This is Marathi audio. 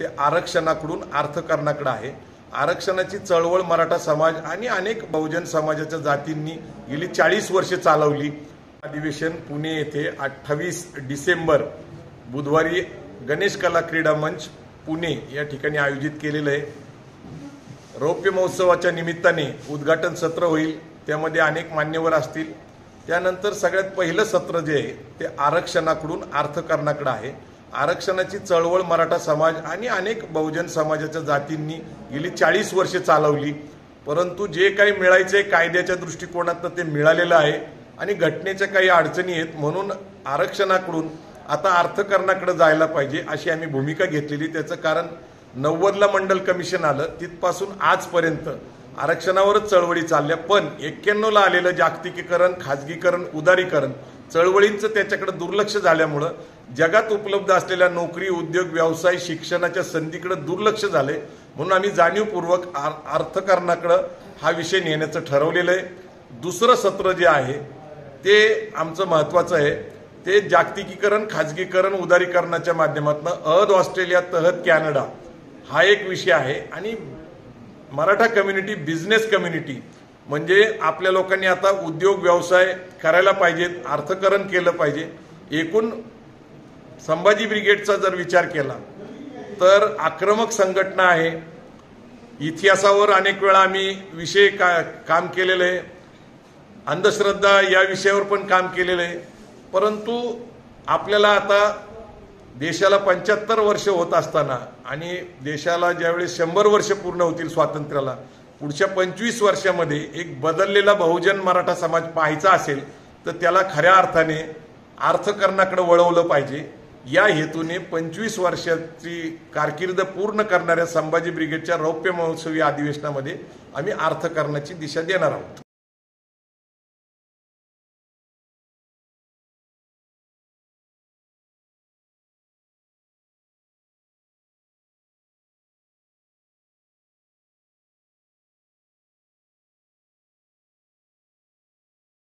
ते आरक्षणाकडून अर्थकारणाकडे आहे. आरक्षणाची चळवळ मराठा समाज आणि अनेक बहुजन समाजाच्या जातींनी गेली चाळीस वर्षे चालवली. अधिवेशन पुणे येथे अठ्ठावीस डिसेंबर बुधवारी गणेश कला क्रीडा मंच पुणे या ठिकाणी आयोजित केलेलं आहे. रौप्य महोत्सवाच्या निमित्ताने उद्घाटन सत्र होईल त्यामध्ये अनेक मान्यवर असतील. त्यानंतर सगळ्यात पहिलं सत्र जे आहे ते आरक्षणाकडून अर्थकारणाकडे आहे. आरक्षणाची चळवळ मराठा समाज आणि अनेक बहुजन समाजाच्या जातींनी गेली चाळीस वर्षे चालवली. परंतु जे काही मिळायचंय कायद्याच्या दृष्टिकोनातनं ते मिळालेलं आहे आणि घटनेच्या काही अडचणी आहेत म्हणून आरक्षणाकडून आता अर्थकारणाकडे जायला पाहिजे अशी आम्ही भूमिका घेतलेली. त्याचं कारण नव्वदला मंडल कमिशन आलं. तिथपासून आजपर्यंत आरक्षणावरच चळवळी चालल्या. पण एक्क्याण्णवला आलेलं जागतिकीकरण खाजगीकरण उदारीकरण चळवळींचं त्याच्याकडे दुर्लक्ष झाल्यामुळं जगात उपलब्ध असलेल्या नोकरी उद्योग व्यवसाय शिक्षणाच्या संधीकडे दुर्लक्ष झाले. म्हणून आम्ही जाणीवपूर्वक आर- अर्थकारणाकडं हा विषय नेण्याचं ठरवलेलं आहे. दुसरं सत्र जे आहे ते आमचं महत्वाचं आहे. ते जागतिकीकरण खाजगीकरण उदारीकरणाच्या माध्यमातून अहद ऑस्ट्रेलिया तहत कॅनडा हा एक विषय आहे. आणि मराठा कम्युनिटी बिझनेस कम्युनिटी म्हणजे आपल्या लोकांनी आता उद्योग व्यवसाय करायला पाहिजेत अर्थकरण केलं पाहिजे. एकूण संभाजी ब्रिगेडचा जर विचार केला तर आक्रमक संघटना आहे. इतिहासावर अनेक वेळा आम्ही विषय का काम केलेलं आहे. अंधश्रद्धा या विषयावर पण काम केलेलं आहे. परंतु आपल्याला आता देशाला पंच्याहत्तर वर्ष होत असताना आणि देशाला ज्यावेळेस शंभर वर्ष पूर्ण होतील स्वातंत्र्याला पुढच्या पंचवीस वर्षामध्ये एक बदललेला बहुजन मराठा समाज पाहायचा असेल तर त्याला खऱ्या अर्थाने अर्थकरणाकडे वळवलं पाहिजे. या हेतूने पंचवीस वर्षाची कारकीर्द पूर्ण करणाऱ्या संभाजी ब्रिगेडच्या रौप्य महोत्सवी अधिवेशनामध्ये आम्ही अर्थकरणाची दिशा देणार आहोत.